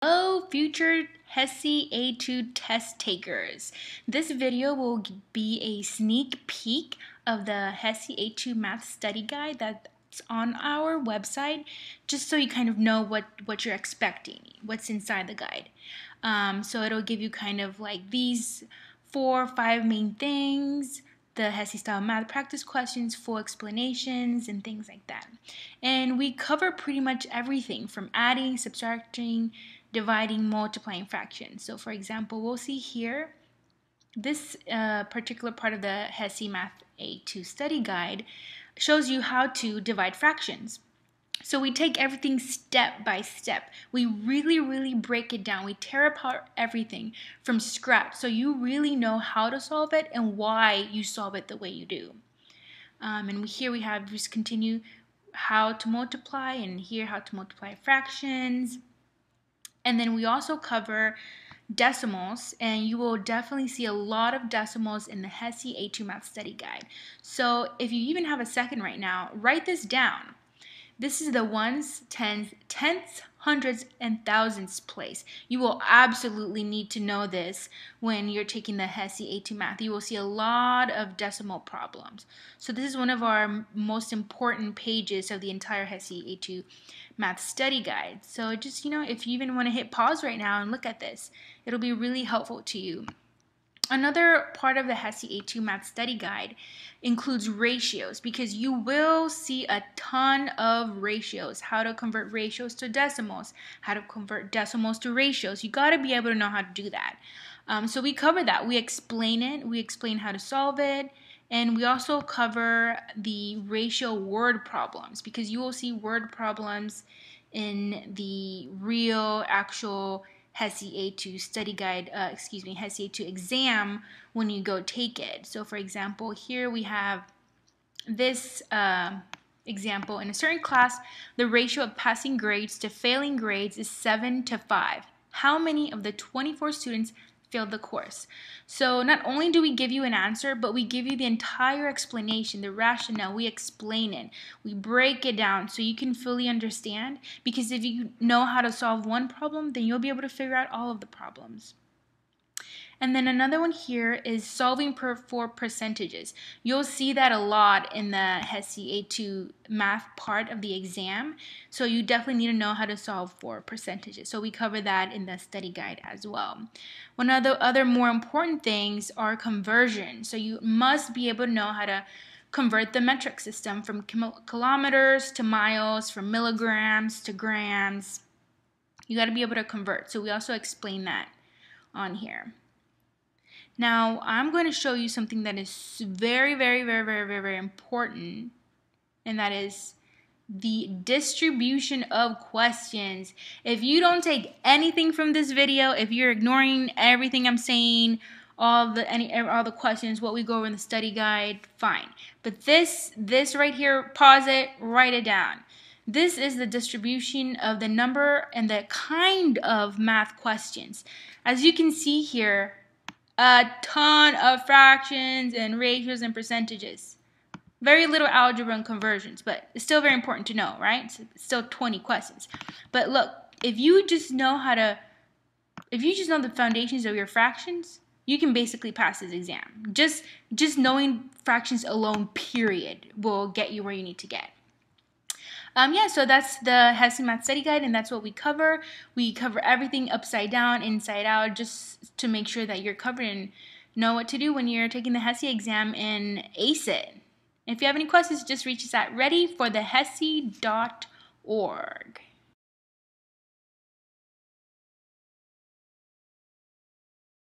Hello, future HESI A2 test takers. This video will be a sneak peek of the HESI A2 math study guide that's on our website, just so you kind of know what, what you're expecting, what's inside the guide. Um, so it'll give you kind of like these four or five main things, the HESI style math practice questions, full explanations, and things like that. And we cover pretty much everything from adding, subtracting, dividing, multiplying fractions. So for example, we'll see here, this uh, particular part of the HESI Math A2 study guide shows you how to divide fractions. So we take everything step by step. We really, really break it down. We tear apart everything from scratch so you really know how to solve it and why you solve it the way you do. Um, and here we have just continue how to multiply and here how to multiply fractions. And then we also cover decimals and you will definitely see a lot of decimals in the HESI A2 Math Study Guide. So if you even have a second right now, write this down. This is the ones, tens, tenths, hundreds, and thousands place. You will absolutely need to know this when you're taking the HESI A2 math. You will see a lot of decimal problems. So this is one of our most important pages of the entire HESI A2 math study guide. So just, you know, if you even want to hit pause right now and look at this, it'll be really helpful to you. Another part of the HESI A2 Math Study Guide includes ratios because you will see a ton of ratios. How to convert ratios to decimals, how to convert decimals to ratios. You got to be able to know how to do that. Um, so we cover that. We explain it, we explain how to solve it, and we also cover the ratio word problems because you will see word problems in the real, actual HESI A2 study guide, uh, excuse me, HESI A2 exam when you go take it. So for example, here we have this uh, example. In a certain class, the ratio of passing grades to failing grades is 7 to 5. How many of the 24 students failed the course. So not only do we give you an answer, but we give you the entire explanation, the rationale. We explain it. We break it down so you can fully understand. Because if you know how to solve one problem, then you'll be able to figure out all of the problems. And then another one here is solving per, for percentages. You'll see that a lot in the HESI A2 math part of the exam. So you definitely need to know how to solve for percentages. So we cover that in the study guide as well. One of the other more important things are conversion. So you must be able to know how to convert the metric system from kilometers to miles, from milligrams to grams. You got to be able to convert. So we also explain that on here. Now, I'm going to show you something that is very, very, very, very, very, very important, and that is the distribution of questions. If you don't take anything from this video, if you're ignoring everything I'm saying, all the any all the questions, what we go over in the study guide, fine. But this this right here, pause it, write it down. This is the distribution of the number and the kind of math questions. As you can see here, a ton of fractions and ratios and percentages. Very little algebra and conversions, but it's still very important to know, right? It's still 20 questions. But look, if you just know how to, if you just know the foundations of your fractions, you can basically pass this exam. Just, just knowing fractions alone, period, will get you where you need to get. Um, yeah, so that's the HESI Math Study Guide, and that's what we cover. We cover everything upside down, inside out, just to make sure that you're covered and know what to do when you're taking the HESI exam and ace it. If you have any questions, just reach us at readyforthehesi.org.